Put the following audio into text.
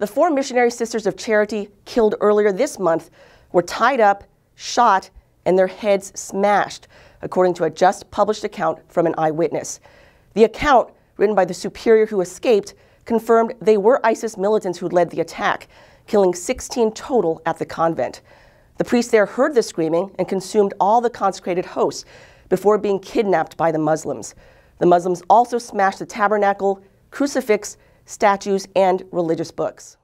The four missionary sisters of charity killed earlier this month were tied up, shot, and their heads smashed, according to a just published account from an eyewitness. The account, written by the superior who escaped, confirmed they were ISIS militants who led the attack, killing 16 total at the convent. The priest there heard the screaming and consumed all the consecrated hosts before being kidnapped by the Muslims. The Muslims also smashed the tabernacle, crucifix, statues, and religious books.